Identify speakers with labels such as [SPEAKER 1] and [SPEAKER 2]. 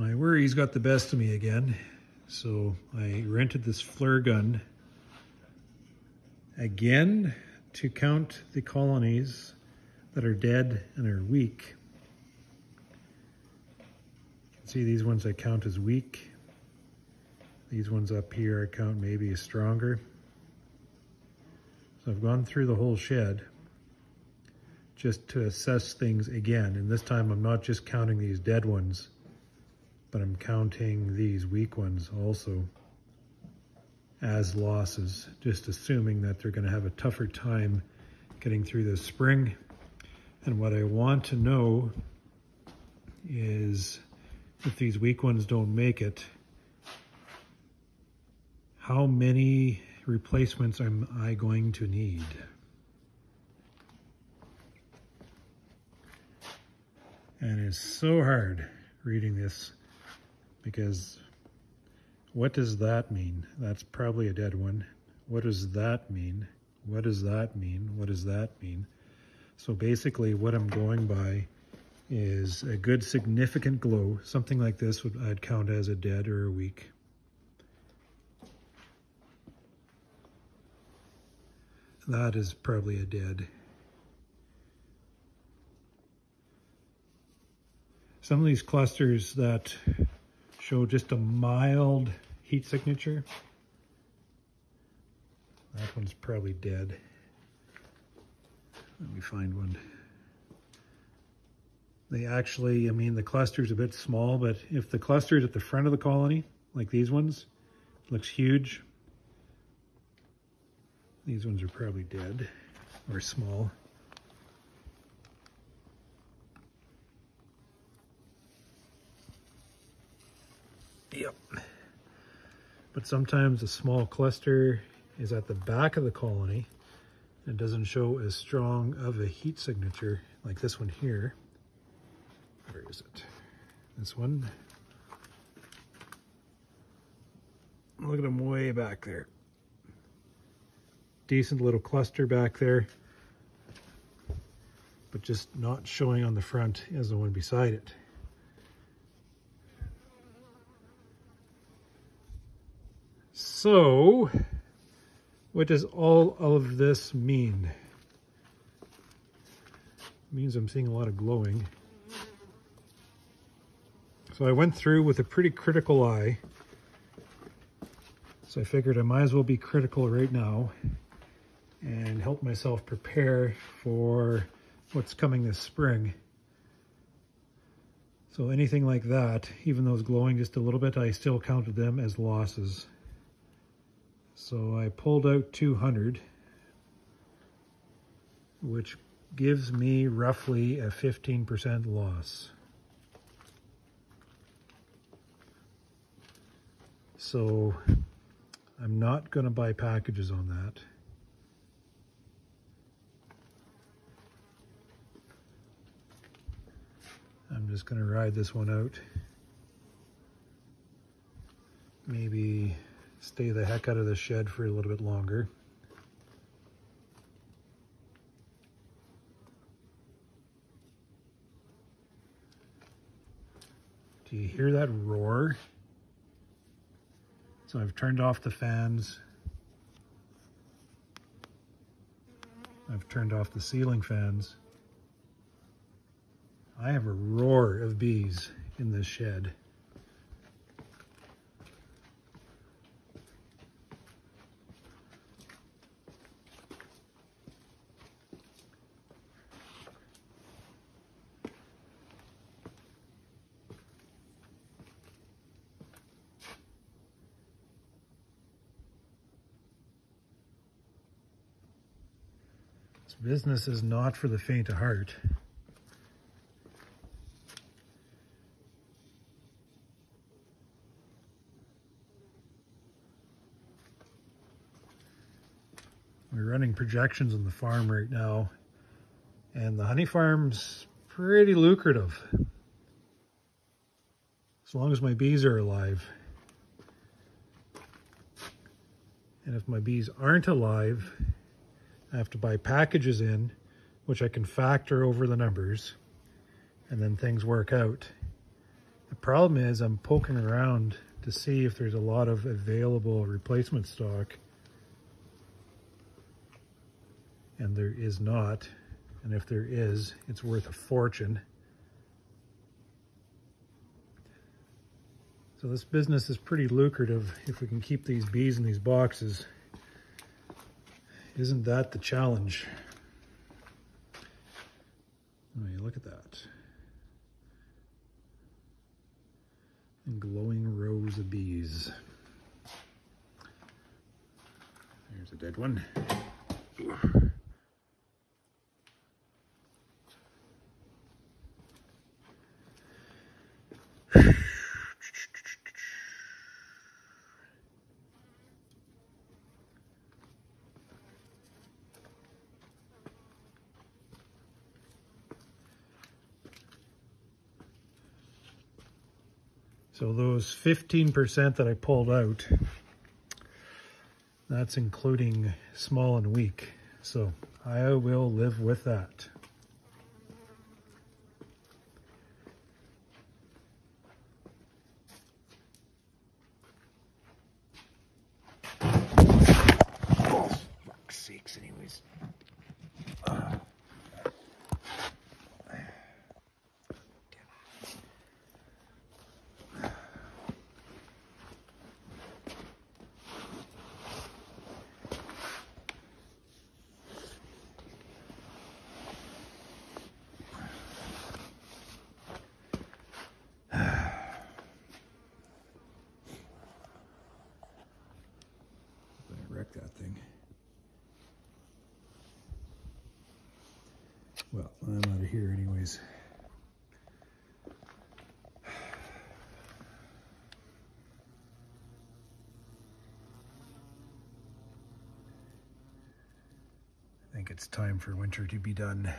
[SPEAKER 1] My worries got the best of me again, so I rented this FLIR gun again to count the colonies that are dead and are weak. You can See these ones I count as weak. These ones up here I count maybe as stronger. So I've gone through the whole shed just to assess things again. And this time I'm not just counting these dead ones, but I'm counting these weak ones also as losses, just assuming that they're gonna have a tougher time getting through this spring. And what I want to know is if these weak ones don't make it, how many replacements am I going to need? And it's so hard reading this because what does that mean? That's probably a dead one. What does that mean? What does that mean? What does that mean? So basically what I'm going by is a good significant glow. Something like this would I'd count as a dead or a weak. That is probably a dead. Some of these clusters that show just a mild heat signature, that one's probably dead. Let me find one. They actually, I mean, the cluster's a bit small, but if the cluster is at the front of the colony, like these ones, looks huge. These ones are probably dead or small. Yep. But sometimes a small cluster is at the back of the colony and doesn't show as strong of a heat signature like this one here. Where is it? This one. Look at them way back there. Decent little cluster back there, but just not showing on the front as the one beside it. So, what does all of this mean? It means I'm seeing a lot of glowing. So I went through with a pretty critical eye. So I figured I might as well be critical right now and help myself prepare for what's coming this spring. So anything like that, even though it's glowing just a little bit, I still counted them as losses. So I pulled out 200, which gives me roughly a 15% loss. So I'm not going to buy packages on that. I'm just going to ride this one out. Maybe stay the heck out of the shed for a little bit longer. Do you hear that roar? So I've turned off the fans. I've turned off the ceiling fans. I have a roar of bees in this shed. Business is not for the faint of heart. We're running projections on the farm right now, and the honey farm's pretty lucrative. As long as my bees are alive. And if my bees aren't alive, I have to buy packages in, which I can factor over the numbers, and then things work out. The problem is I'm poking around to see if there's a lot of available replacement stock. And there is not. And if there is, it's worth a fortune. So this business is pretty lucrative if we can keep these bees in these boxes. Isn't that the challenge? I mean, look at that. And glowing rows of bees. There's a dead one. So those 15% that I pulled out, that's including small and weak. So I will live with that. That thing. Well, I'm out of here anyways. I think it's time for winter to be done.